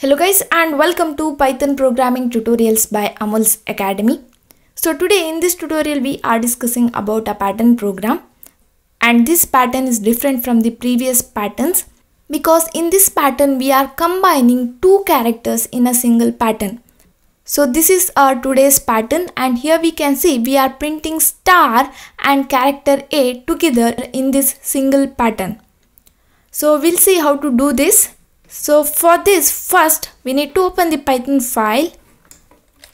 Hello guys and welcome to Python programming tutorials by Amulya's Academy. So today in this tutorial we are discussing about a pattern program and this pattern is different from the previous patterns because in this pattern we are combining two characters in a single pattern. So this is our today's pattern and here we can see we are printing star and character A together in this single pattern. So we'll see how to do this. So for this first we need to open the python file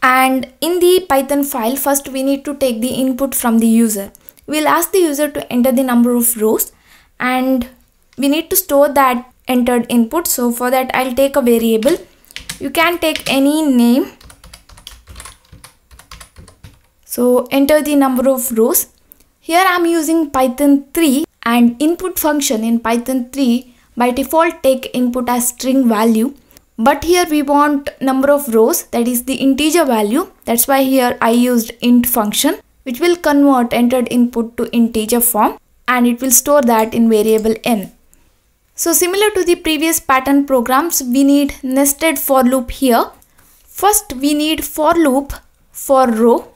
and in the python file first we need to take the input from the user. We'll ask the user to enter the number of rows and we need to store that entered input. So for that I'll take a variable. You can take any name so enter the number of rows. Here I am using Python 3 and input function in Python 3 by default take input as string value. But here we want number of rows that is the integer value. That's why here I used int function which will convert entered input to integer form and it will store that in variable n. So similar to the previous pattern programs we need nested for loop here. First we need for loop for row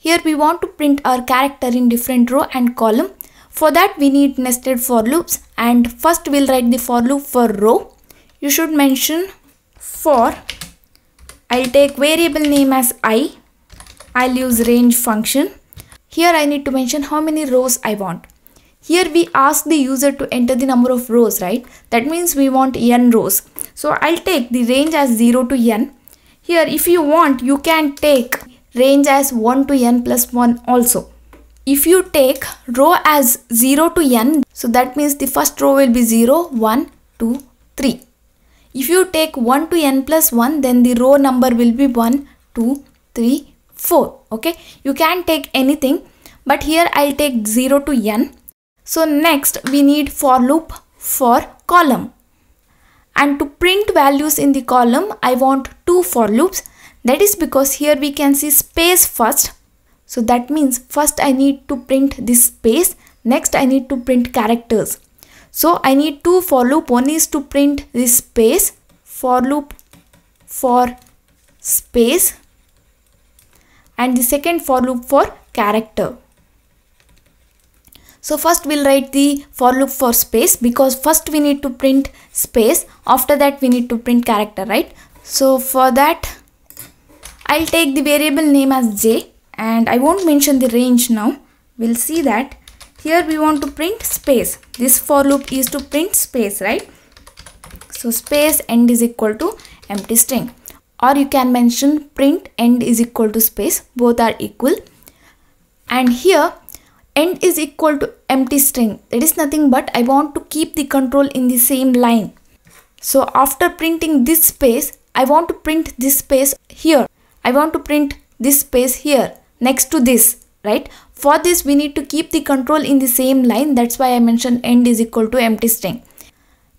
here we want to print our character in different row and column. For that we need nested for loops and first we'll write the for loop for row. You should mention for I'll take variable name as i. I'll use range function. Here I need to mention how many rows I want. Here we ask the user to enter the number of rows, right? That means we want n rows. So I'll take the range as 0 to n. Here if you want, you can take range as 1 to n plus 1 also. If you take row as 0 to n, so that means the first row will be 0, 1, 2, 3. If you take 1 to n plus 1, then the row number will be 1, 2, 3, 4. Okay, you can take anything, but here I'll take 0 to n. So next we need for loop for column. And to print values in the column, I want two for loops that is because here we can see space first. So that means first I need to print this space. Next I need to print characters. So I need two for loop. One is to print this space. For loop for space. And the second for loop for character. So first we'll write the for loop for space because first we need to print space. After that we need to print character, right? So for that I'll take the variable name as j and I won't mention the range now. We'll see that here we want to print space. This for loop is to print space, right? So space end is equal to empty string or you can mention print end is equal to space. Both are equal. And here end is equal to empty string. That is nothing but I want to keep the control in the same line. So after printing this space, I want to print this space here. I want to print this space here next to this, right? For this, we need to keep the control in the same line. That's why I mentioned end is equal to empty string.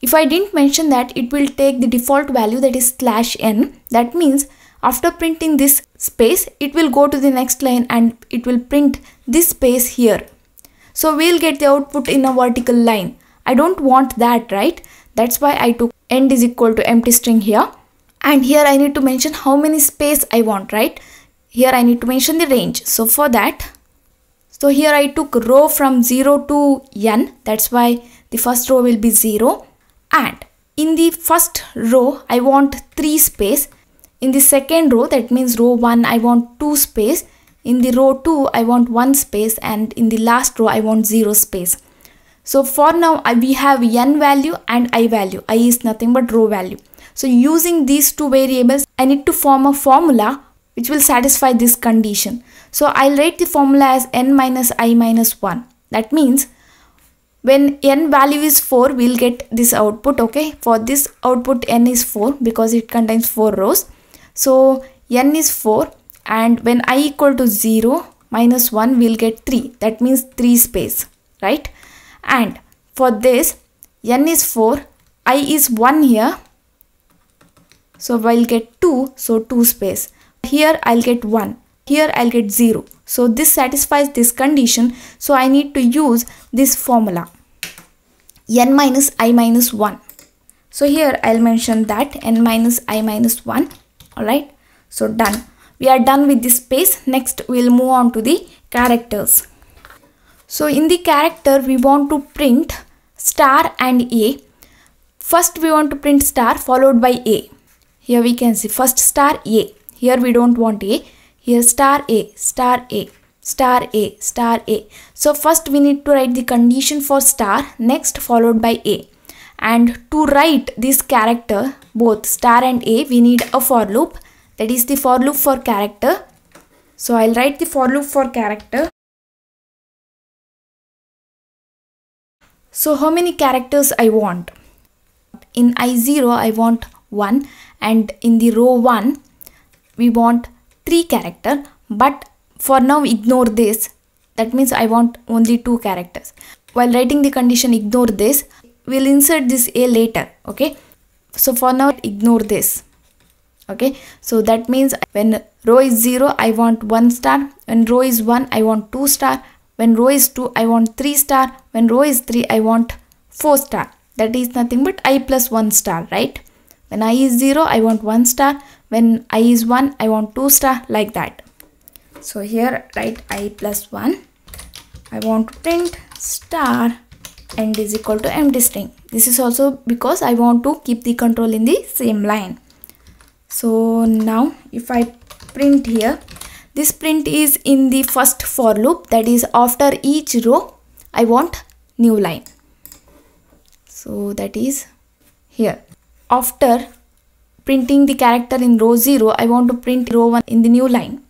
If I didn't mention that, it will take the default value that is slash n. That means after printing this space, it will go to the next line and it will print this space here. So we'll get the output in a vertical line. I don't want that, right? That's why I took end is equal to empty string here and here I need to mention how many space I want right here I need to mention the range. So for that so here I took row from 0 to n. That's why the first row will be 0 and in the first row I want 3 space. In the second row that means row 1 I want 2 space. In the row 2 I want 1 space. And in the last row I want 0 space. So for now we have n value and i value. i is nothing but row value. So using these two variables, I need to form a formula which will satisfy this condition. So I'll write the formula as n minus i minus 1. That means when n value is 4, we'll get this output. Okay, for this output n is 4 because it contains 4 rows. So n is 4 and when i equal to 0 minus 1, we'll get 3. That means 3 space, right? And for this, n is 4, i is 1 here so we'll get 2, so 2 space. Here I'll get 1. Here I'll get 0. So this satisfies this condition. So I need to use this formula. n minus i minus 1. so here i'll mention that n minus i minus 1 all right so done we are done with this space next we'll move on to the characters so in the character we want to print star and a first we want to print star followed by a here we can see first star a here we don't want a. Here star a star a star a star a. So first we need to write the condition for star next followed by a. And to write this character both star and a we need a for loop. That is the for loop for character. So i'll write the for loop for character. So how many characters i want? In i0 i want 1 and in the row 1 we want 3 character but for now ignore this. That means i want only 2 characters. While writing the condition ignore this. We'll insert this a later okay? So for now ignore this okay? So that means when row is 0 i want 1 star. When row is 1 i want 2 star. When row is 2 i want 3 star. When row is 3 i want 4 star. That is nothing but i plus 1 star right? When i is 0 i want 1 star when i is 1 i want 2 star like that. So here write i plus 1 i want to print star and is equal to empty string. This is also because i want to keep the control in the same line. So now if i print here this print is in the first for loop. That is after each row i want new line. So that is here. After printing the character in row 0 i want to print row 1 in the new line.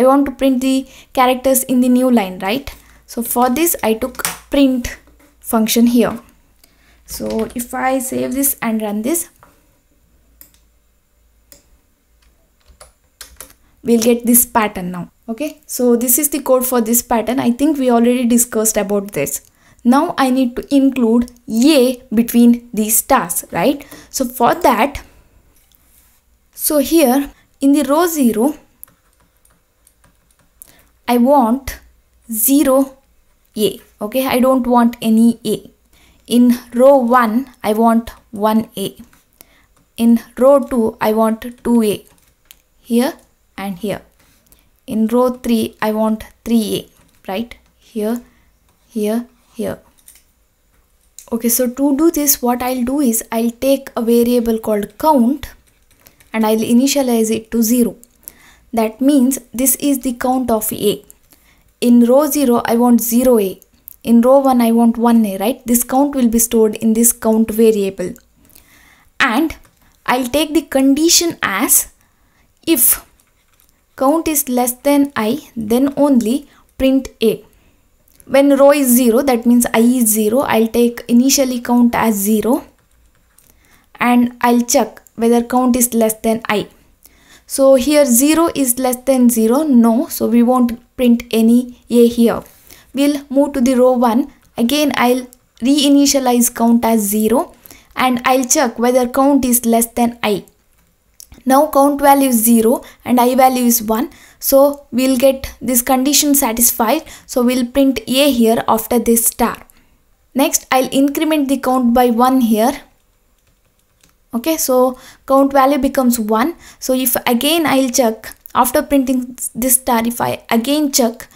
I want to print the characters in the new line right? So for this i took print function here. So if i save this and run this we'll get this pattern now okay? So this is the code for this pattern. I think we already discussed about this. Now i need to include a between these stars right? So for that so here in the row 0 i want 0 a. Okay? I don't want any a. In row 1 i want 1 a. In row 2 i want 2 a. Here and here. In row 3 i want 3a right? Here here here. Okay? So to do this what i'll do is i'll take a variable called count and i'll initialize it to 0 that means this is the count of a. In row 0 i want 0a in row 1 i want 1a right? This count will be stored in this count variable. And i'll take the condition as if count is less than i then only print a. When row is 0 that means i is 0 i'll take initially count as 0 and i'll check whether count is less than i. So here 0 is less than 0 no. So we won't print any a here. We'll move to the row 1 again i'll reinitialize count as 0 and i'll check whether count is less than i. Now count value is 0 and i value is 1 so we'll get this condition satisfied. So we'll print a here after this star. Next i'll increment the count by 1 here okay so count value becomes 1 so if again i'll check after printing this star if i again check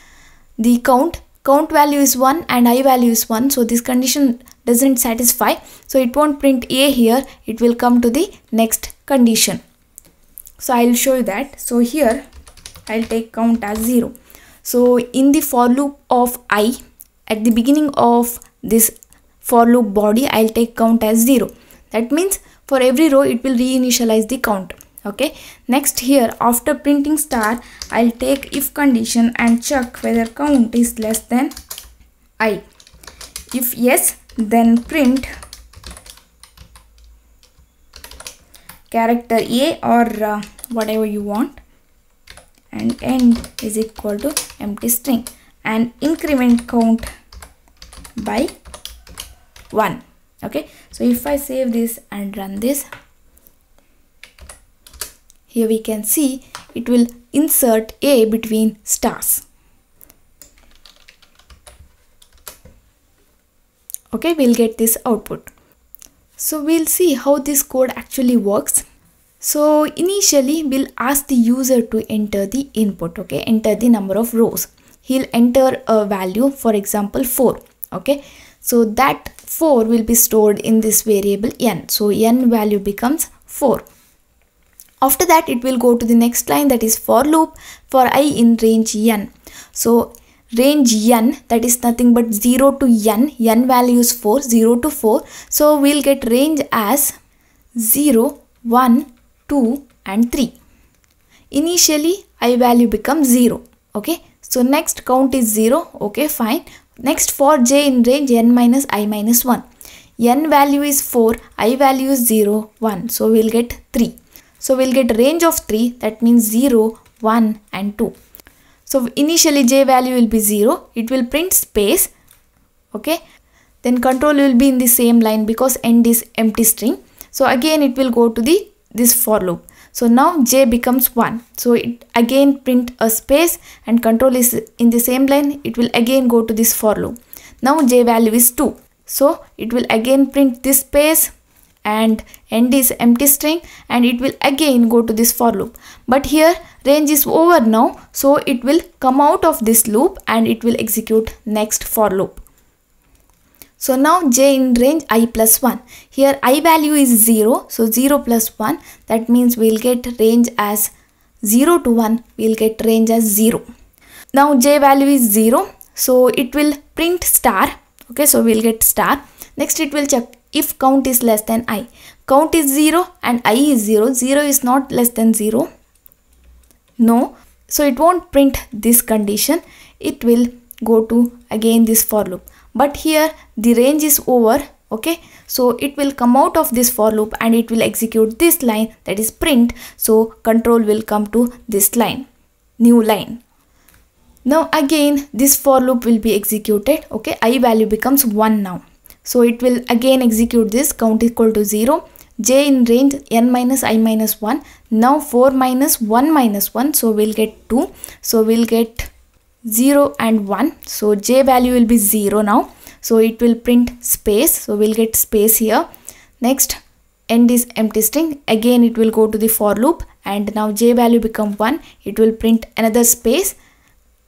the count. Count value is 1 and i value is 1 so this condition doesn't satisfy. So it won't print a here. It will come to the next condition. So i'll show you that. So here i'll take count as 0 so in the for loop of i at the beginning of this for loop body i'll take count as 0 that means for every row it will reinitialize the count. Okay? Next here after printing star i'll take if condition and check whether count is less than i. If yes then print character a or uh, whatever you want. And end is equal to empty string. And increment count by 1 okay so if i save this and run this here we can see it will insert a between stars okay we'll get this output So we'll see how this code actually works. So initially we'll ask the user to enter the input, okay, enter the number of rows. He'll enter a value, for example, 4, okay. So that 4 will be stored in this variable n. So n value becomes 4. After that it will go to the next line that is for loop for i in range n. So range n that is nothing but 0 to n, n value is 4, 0 to 4. So we'll get range as 0, 1, 2 and 3 initially i value becomes 0 okay so next count is 0 okay fine next for j in range n minus i minus 1 n value is 4 i value is 0 1 so we'll get 3 so we'll get range of 3 that means 0 1 and 2 so initially j value will be 0 it will print space okay? Then control will be in the same line because end is empty string. So again it will go to the this for loop. So now j becomes 1. So it again print a space and control is in the same line. It will again go to this for loop. Now j value is 2. So it will again print this space and end is empty string and it will again go to this for loop. But here range is over now. So it will come out of this loop and it will execute next for loop. So now j in range i plus 1. Here i value is 0. So 0 plus 1 that means we'll get range as 0 to 1 we'll get range as 0. Now j value is 0. So it will print star. Okay so we'll get star. Next it will check if count is less than i. Count is 0 and i is 0. 0 is not less than 0. No. So it won't print this condition. It will go to again this for loop but here the range is over okay? So it will come out of this for loop and it will execute this line that is print. So control will come to this line new line. Now again this for loop will be executed okay? I value becomes 1 now. So it will again execute this count equal to 0 j in range n minus i minus 1 now 4 minus 1 minus 1 so we'll get 2 so we'll get 0 and 1 so j value will be 0 now so it will print space. So we'll get space here. Next end is empty string. Again it will go to the for loop. And now j value become 1 it will print another space.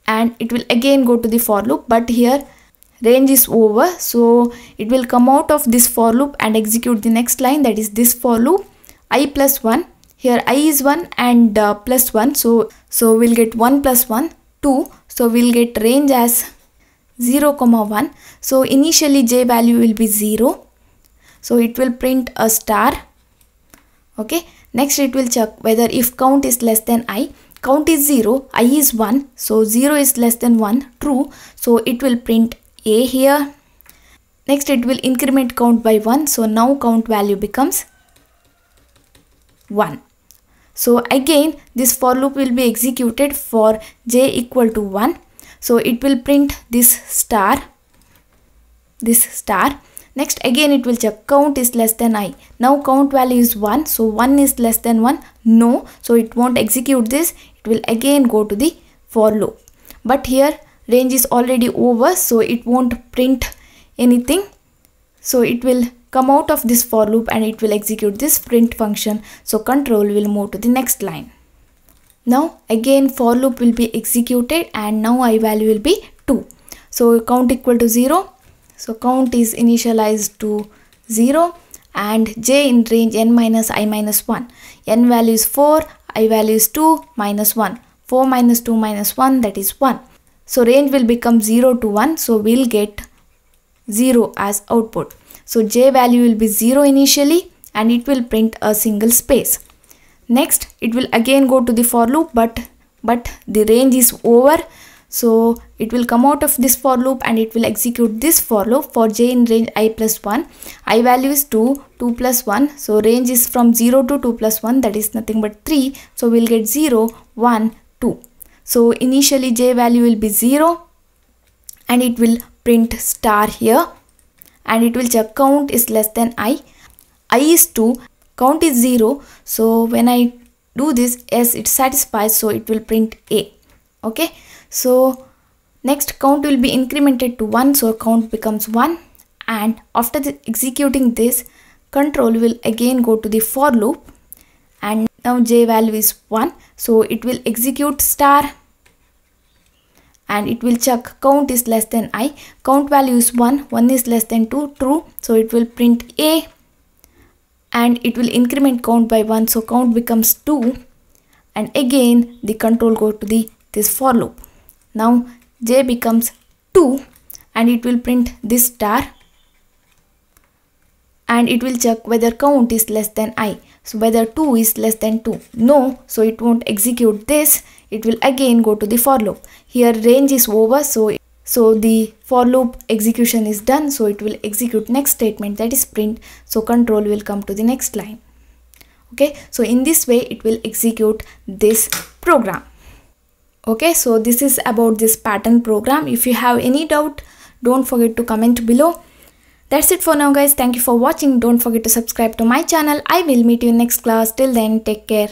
And it will again go to the for loop. But here range is over. So it will come out of this for loop and execute the next line. That is this for loop. I plus 1 here i is 1 and uh, plus 1 so so we'll get 1 plus 1 2 so we'll get range as 0 comma 1 so initially j value will be 0 so it will print a star. Okay. Next it will check whether if count is less than i. Count is 0 i is 1 so 0 is less than 1 true. So it will print a here. Next it will increment count by 1 so now count value becomes 1 so again this for loop will be executed for j equal to 1. So it will print this star, this star. Next again it will check count is less than i. Now count value is 1. So 1 is less than 1. No. So it won't execute this. It will again go to the for loop. But here range is already over. So it won't print anything. So it will come out of this for loop and it will execute this print function. So control will move to the next line. Now again for loop will be executed and now i value will be 2. So count equal to 0. So count is initialized to 0 and j in range n minus i minus 1. n value is 4, i value is 2 minus 1. 4 minus 2 minus 1 that is 1. So range will become 0 to 1 so we'll get 0 as output. So j value will be 0 initially and it will print a single space. Next it will again go to the for loop but but the range is over. So it will come out of this for loop and it will execute this for loop. For j in range i plus 1 i value is 2 2 plus 1 so range is from 0 to 2 plus 1 that is nothing but 3 so we'll get 0 1 2 so initially j value will be 0 and it will print star here. And it will check count is less than i. I is 2 count is 0 so when i do this yes it satisfies so it will print a. Okay? So next count will be incremented to 1 so count becomes 1 and after the executing this control will again go to the for loop. And now j value is 1 so it will execute star. And it will check count is less than i. Count value is 1 1 is less than 2 true. So it will print a and it will increment count by 1 so count becomes 2 and again the control go to the this for loop. Now j becomes 2 and it will print this star. And it will check whether count is less than i. So whether 2 is less than 2 no. So it won't execute this. It will again go to the for loop. Here range is over. So so the for loop execution is done. So it will execute next statement that is print. So control will come to the next line. Okay? So in this way it will execute this program. Okay? So this is about this pattern program. If you have any doubt don't forget to comment below. That's it for now guys. Thank you for watching. Don't forget to subscribe to my channel. I will meet you in next class. Till then take care